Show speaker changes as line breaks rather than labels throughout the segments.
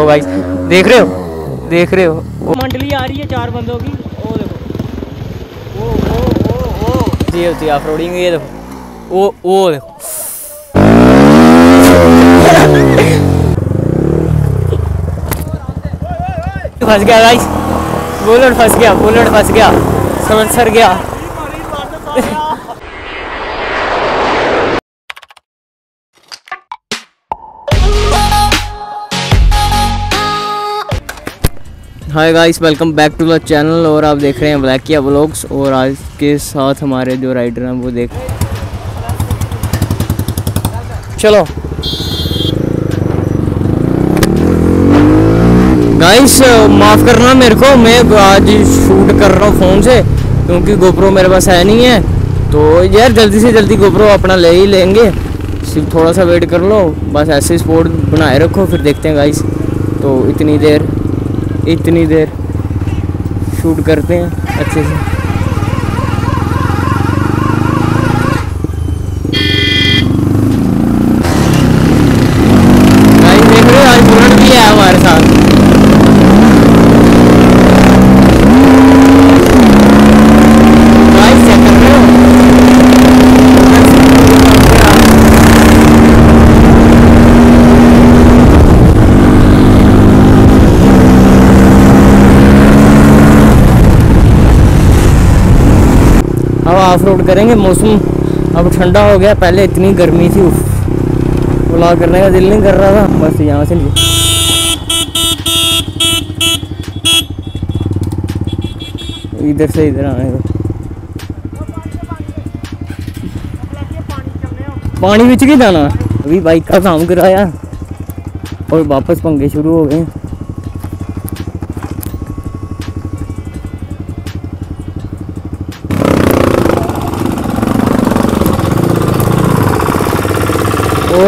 देखो भाई। देख रहे हो? देख रहे हो? मंडली आ रही है चार बंदों की। वो देखो। वो वो वो वो। ये होती है ऑफ़ रोडिंग ये देखो। वो वो देखो। फंस गया गाइस बुलेट फंस गया बुलेट फंस गया। समझ सर गया hi guys welcome back to the channel और आप देख रहे हैं ब्लैक किया ब्लॉग्स और आज के साथ हमारे जो राइडर हैं वो देख चलो। गाइस माफ़ करना मेरे को, मैं आज शूट कर रहा हूँ फ़ोन से, क्योंकि गोप्रो मेरे पास है नहीं है। तो यार, जल्दी से जल्दी गोप्रो अपना ले ही लेंगे। सिर्फ़ थोड़ा सा वेट कर लो, बस ऐसे स्पोर्ट बनाए रखो, फिर देखते हैं गाइस तो इतनी देर इतनी देर शूट करते हैं अच्छे से गाइस देख रहे हो आज बुलेट भी है हमारे साथ गाइस चेक कर रहे हो अब ऑफ़ रोड करेंगे, मौसम अब ठंडा हो गया, पहले इतनी गर्मी थी ब्लॉग करने का दिल नहीं कर रहा था, बस यहाँ से इधर से इधर आने पानी बिच की जाना। अभी बाइक का काम कराया, और वापस पंगे शुरू हो गए ओ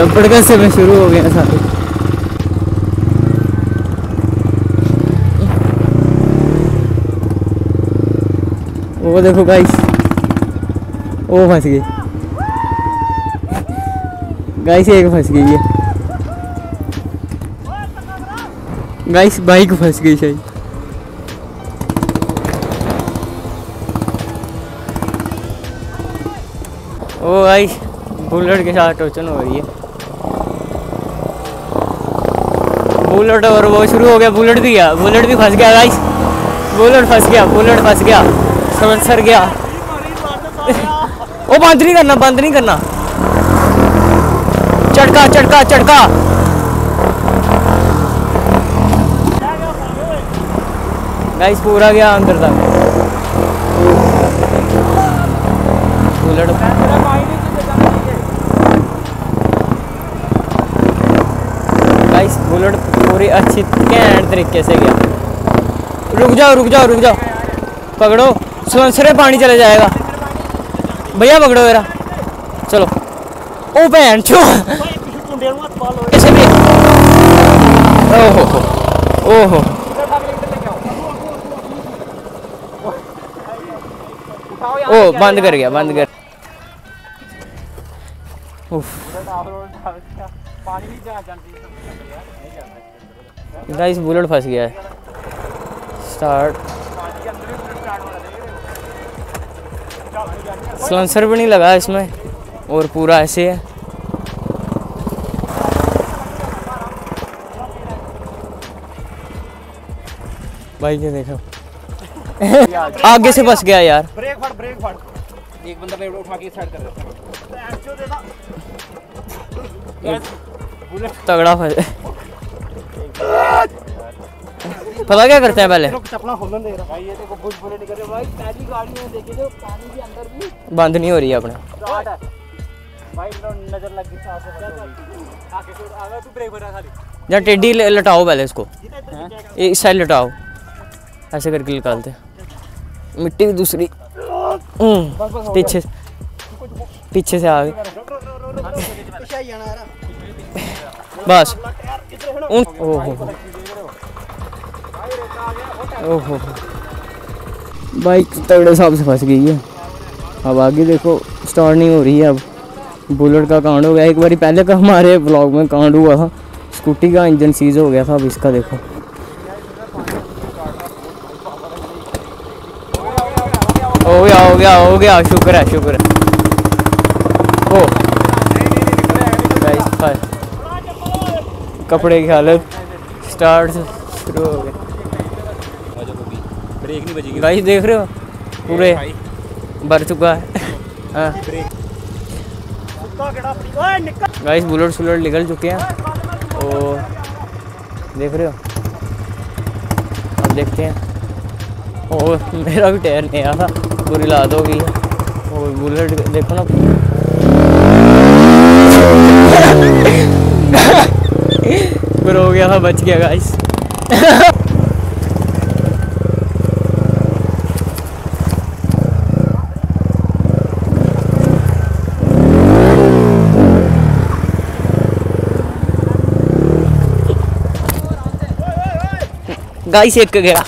दबड़का से में शुरू हो गया सारे वो देखो गाइस वो फंस गई। गाइस एक फंस गई है गाइस बाइक फंस गई शायद। ओ गाइस बुलेट के साथ टोचन हो रही है। बुलेट और वो शुरू हो गया, बुलेट भी गया। बुलेट भी फंस गया गाइस बुलेट फंस गया, बुलेट फंस गया। सर गया। ओ, बंद नहीं करना, बंद नहीं करना। चटका चटका चटका। गाइस पूरा गया अंदर तक। बुलेट बुलेट पूरी अच्छी कैंट तरीके से गया। रुक जाओ रुक जाओ रुक जाओ। पकड़ो। सलंसरे पानी चले जाएगा। भैया, पकड़ो मेरा चलो। ओ भैन छो ओहो ओहो। ओ, बंद कर गया, बंद कर। उफ। गाइस बुलेट फंस गया है। स्टार्ट सलेंसर भी नहीं लगा इसमें और पूरा ऐसे है। भाई ये देखो। आगे से फंस गया यार।
ब्रेक फड़ ब्रेक फड़ एक बंदा पेड़ उठा के स्टार्ट कर देता।
तगड़ा फंस
जो क्या के अंदर पहले
बंद नहीं हो रही है अपने
है तू तू
या टेढ़ी लटाओ पहले इसको इस साइड लटाओ ऐसे करके निकालते हैं। मिट्टी भी दूसरी हम्म, पीछे पीछे से आ गई
ही यार
बस ओहो ओहो। बाइक तगड़े हिसाब से फंस गई है। अब आगे देखो स्टार्ट नहीं हो रही है अब। बुलेट का कांड हो गया। एक बार पहले का हमारे ब्लॉग में कांड हुआ था। स्कूटी का इंजन सीज हो गया था, अब इसका देखो। हो गया हो गया हो गया। शुक्र है शुक्र है। ओ। कपड़े की हालत। स्टार्ट शुरू हो गए
ब्रेक नहीं बजेगी।
गाइस देख रहे हो? पूरे। भर चुका है। हाँ। गाइस बुलेट सुलेट निकल चुके हैं। और देख रहे हो? अब देखते हैं। और मेरा भी टायर नया था। पूरी लाद हो गई है। और बुलेट देखो ना। फिर हो गया था बच गया गाइस। गाइस एक गया।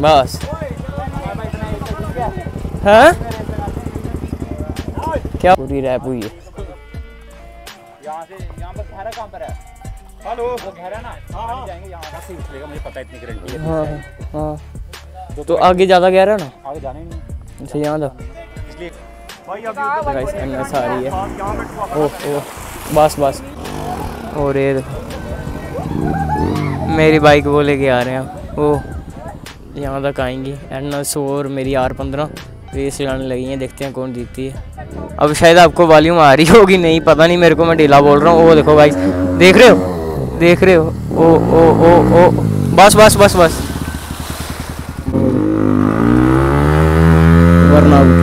बस। हाँ? क्या पूरी रैप हुई है?
यहाँ से यहाँ पर गहरा कहाँ पर है हेलो। वो गहरा ना हाँ जाएँगे यहाँ से उछलेगा मुझे पता है। इतनी गारंटी है।
हाँ हाँ तो आगे ज़्यादा गहरा है ना?
आगे जाने नहीं।
अच्छा यहाँ
इसलिए। भाई अभी
रही है। ओह ओह। बस बस। और ये मेरी बाइक वो लेके आ रहे हैं वो यहाँ तक आएँगी। एन एस और मेरी आर पंद्रह रेस चलाने लगी हैं। देखते हैं कौन जीतती है। अब शायद आपको वॉल्यूम आ रही होगी। नहीं, पता नहीं। मेरे को मैं ढीला बोल रहा हूँ। वो देखो गाइस देख रहे हो? देख रहे हो? ओ ओ ओ ओ। बस बस बस बस। वरना
है।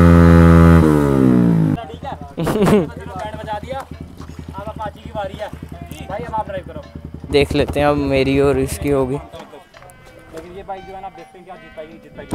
बजा दिया। की बारी है। भाई अब आप ड्राइव करो।
देख लेते हैं अब मेरी और इसकी होगी।
लेकिन ये बाइक जो है ना देखते हैं क्या जीत पाएगी जीत पाएगी।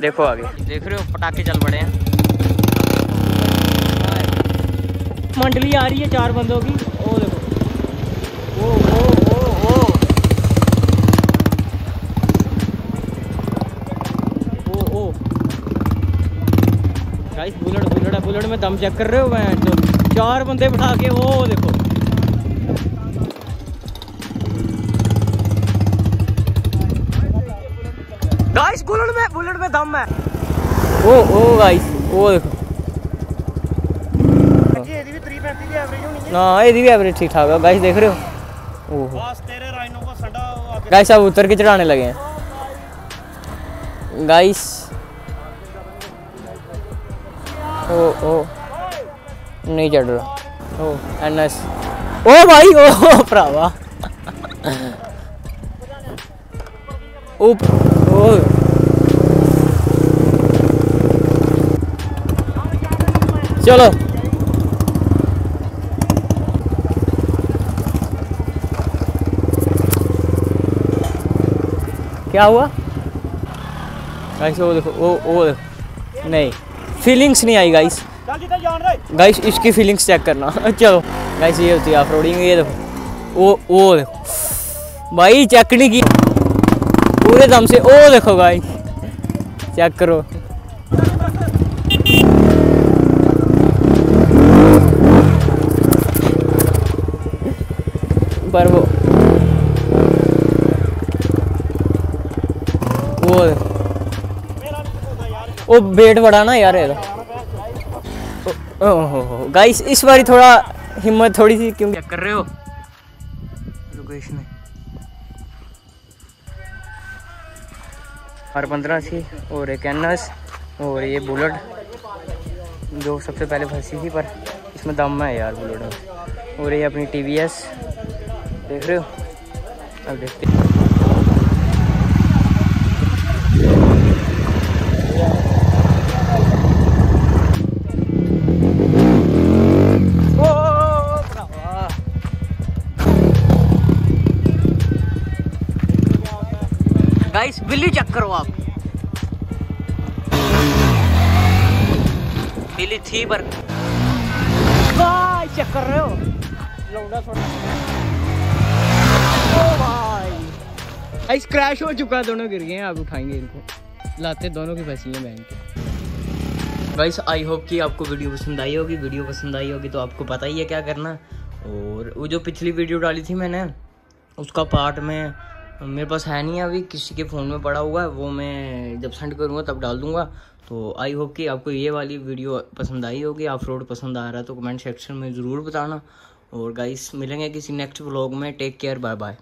देखो आगे। देख रहे हो पटाखे चल पड़े हैं। मंडली आ रही है चार बंदों की। ओ देखो। ओ ओ ओ ओ। ओ ओ। गाइस बुलेट बुलेट है बुलेट में दम चेक कर रहे हो मैं तो चार बंदे बिठा के ओ देखो। गाइस बुलेट में बुलेट में दम है। ओ ओ गाइस ओ देखो। ना ये भी एवरेज ठीक ठाक है?
ਗਾਇਸ ਦੇਖ
ਰਹੇ अब उतर के चढ़ाने लगे हैं। गाइस ओ ओ। नहीं चढ़ रहा। ओ एनएस ओ भाई, ओ, भरावा। उप ओ। चलो। क्या हुआ? गाइस वो देखो वो वो देखो। नहीं फीलिंग्स नहीं आई गाइस गाइस इसकी फीलिंग्स चेक करना। चलो गाइस ये होती है ऑफ़ रोडिंग ये देखो। वो वो देखो। भाई चेक नहीं की पूरे दम से ओ देखो गाइस चेक करो। पर वो वो वेट बढ़ाना यार ओहो गाइस इस बारी थोड़ा हिम्मत थोड़ी सी क्यों कर रहे हो? हर पंद्रह थी और एक कैनस और ये बुलेट, जो सबसे पहले फंसी थी, पर इसमें दम है यार बुलेट और ये अपनी टी देख रहे हो? अब देखते करो आप। बिल्ली थी पर चेक कर रहे हो? लौंडा थोड़ा। भाई। क्रैश हो चुका दोनों गिर गए हैं आप उठाएँगे इनको। लाते दोनों की फंसी है बैंक गाइस आई होप कि आपको वीडियो पसंद आई होगी। वीडियो पसंद आई होगी तो आपको पता ही है क्या करना। और वो जो पिछली वीडियो डाली थी मैंने उसका पार्ट में मेरे पास है नहीं अभी, किसी के फ़ोन में पड़ा हुआ है, वो मैं जब सेंड करूँगा तब डाल दूँगा। तो आई होप कि आपको ये वाली वीडियो पसंद आई होगी ऑफ़ रोड पसंद आ रहा है तो कमेंट सेक्शन में ज़रूर बताना। और गाइस मिलेंगे किसी नेक्स्ट व्लॉग में टेक केयर बाय बाय